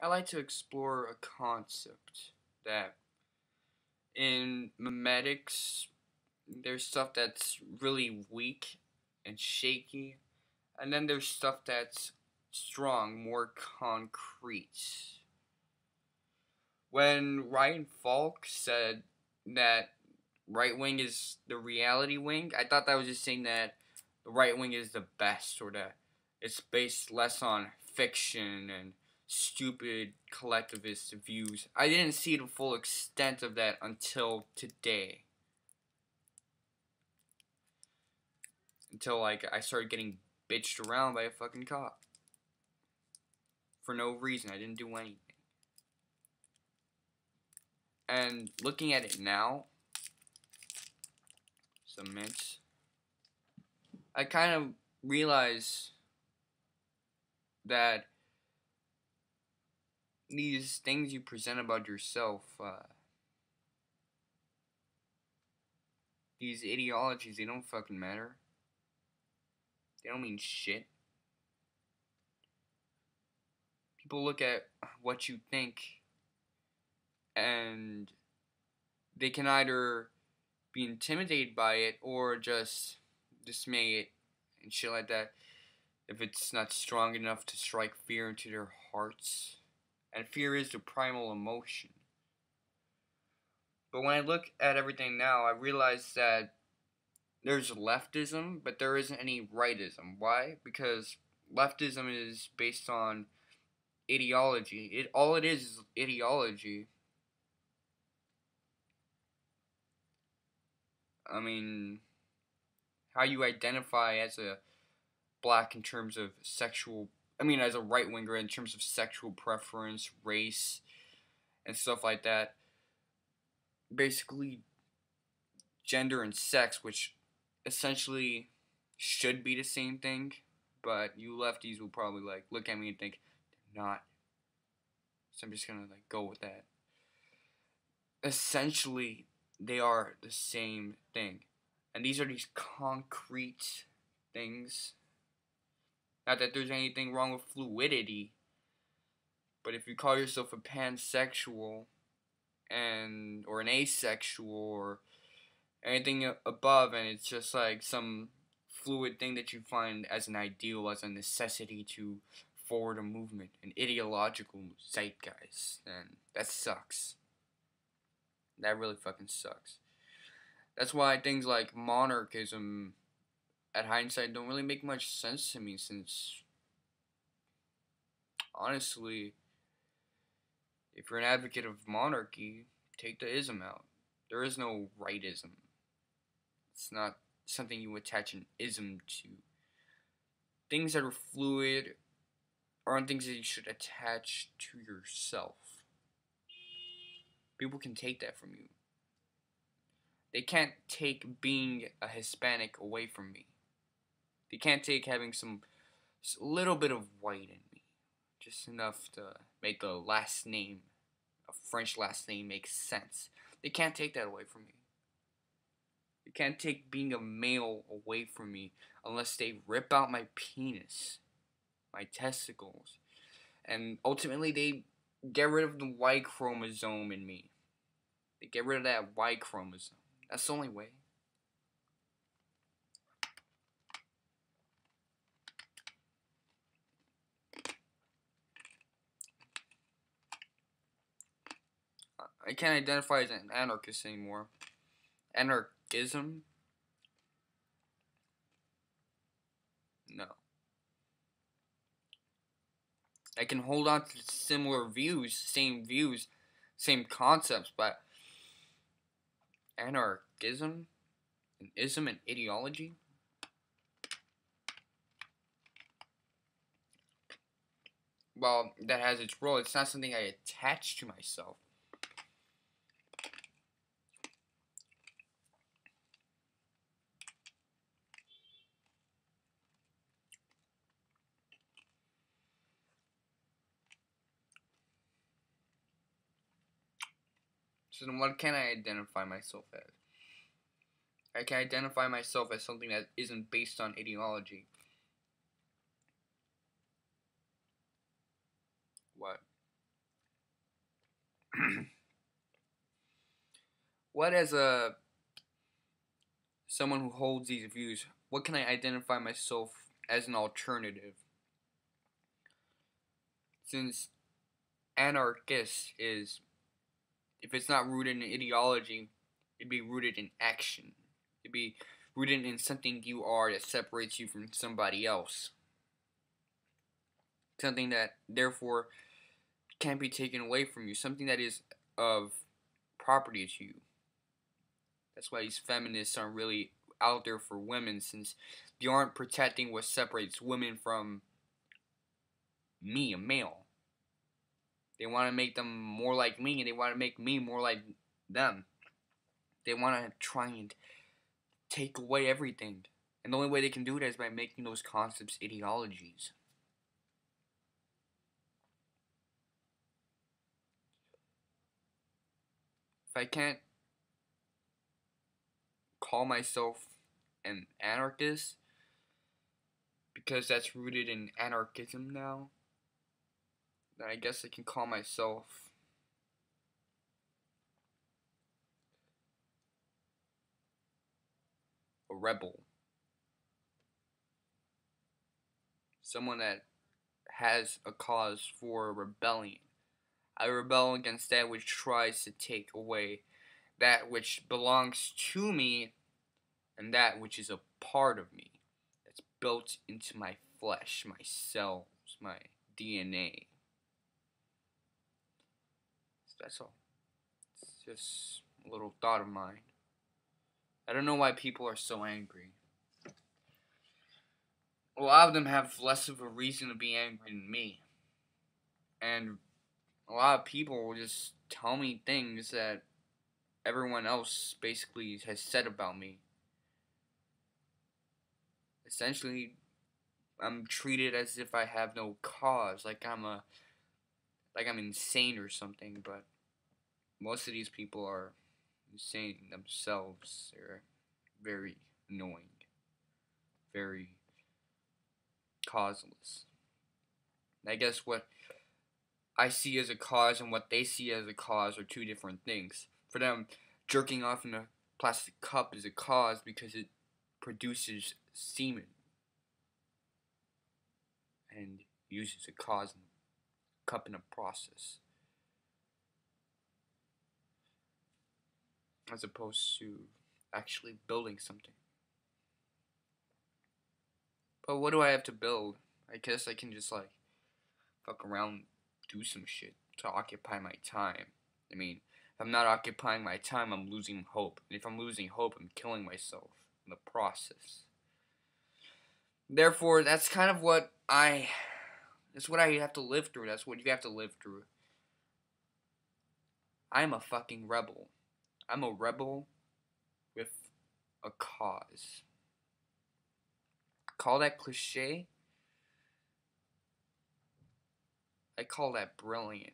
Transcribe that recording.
I like to explore a concept that in memetics there's stuff that's really weak and shaky, and then there's stuff that's strong, more concrete. When Ryan Faulk said that right wing is the reality wing, I thought that was just saying that the right wing is the best, or that it's based less on fiction and stupid collectivist views. I didn't see the full extent of that until today. Until like I started getting bitched around by a fucking cop. For no reason. I didn't do anything. And looking at it now, some mints. I kind of realize that these things you present about yourself, uh, these ideologies, they don't fucking matter. They don't mean shit. People look at what you think and they can either be intimidated by it or just dismay it and shit like that if it's not strong enough to strike fear into their hearts. And fear is the primal emotion. But when I look at everything now, I realize that there's leftism, but there isn't any rightism. Why? Because leftism is based on ideology. It all it is is ideology. I mean, how you identify as a black in terms of sexual I mean as a right winger in terms of sexual preference, race, and stuff like that. Basically gender and sex, which essentially should be the same thing, but you lefties will probably like look at me and think not. So I'm just gonna like go with that. Essentially, they are the same thing. And these are these concrete things not that there's anything wrong with fluidity, but if you call yourself a pansexual and or an asexual or anything above and it's just like some fluid thing that you find as an ideal as a necessity to forward a movement an ideological zeitgeist then that sucks. That really fucking sucks. That's why things like monarchism at hindsight don't really make much sense to me since honestly if you're an advocate of monarchy take the ism out. There is no rightism. It's not something you attach an ism to. Things that are fluid aren't things that you should attach to yourself. People can take that from you. They can't take being a hispanic away from me they can't take having some little bit of white in me, just enough to make a last name, a French last name, make sense. They can't take that away from me. They can't take being a male away from me unless they rip out my penis, my testicles, and ultimately they get rid of the Y chromosome in me. They get rid of that Y chromosome. That's the only way. I can't identify as an anarchist anymore. Anarchism? No. I can hold on to similar views, same views, same concepts, but anarchism, an ism, and ideology. Well, that has its role. It's not something I attach to myself. So then what can I identify myself as? I can identify myself as something that isn't based on ideology. What? what as a someone who holds these views, what can I identify myself as an alternative? Since anarchist is if it's not rooted in ideology, it'd be rooted in action. It'd be rooted in something you are that separates you from somebody else. Something that, therefore, can't be taken away from you. Something that is of property to you. That's why these feminists aren't really out there for women, since they aren't protecting what separates women from me, a male. They want to make them more like me, and they want to make me more like them. They want to try and take away everything. And the only way they can do it is by making those concepts ideologies. If I can't call myself an anarchist, because that's rooted in anarchism now, I guess I can call myself a rebel. Someone that has a cause for rebellion. I rebel against that which tries to take away that which belongs to me and that which is a part of me that's built into my flesh, my cells, my DNA. That's all. It's just a little thought of mine. I don't know why people are so angry. A lot of them have less of a reason to be angry than me. And a lot of people will just tell me things that everyone else basically has said about me. Essentially, I'm treated as if I have no cause, like I'm a like I'm insane or something, but most of these people are insane themselves. They're very annoying, very causeless. I guess what I see as a cause and what they see as a cause are two different things. For them, jerking off in a plastic cup is a cause because it produces semen and uses a cause in cup in a process. as opposed to actually building something. But what do I have to build? I guess I can just like fuck around, do some shit to occupy my time. I mean, if I'm not occupying my time, I'm losing hope. And if I'm losing hope, I'm killing myself in the process. Therefore, that's kind of what I. That's what I have to live through. That's what you have to live through. I am a fucking rebel. I'm a rebel with a cause. Call that cliche? I call that brilliant.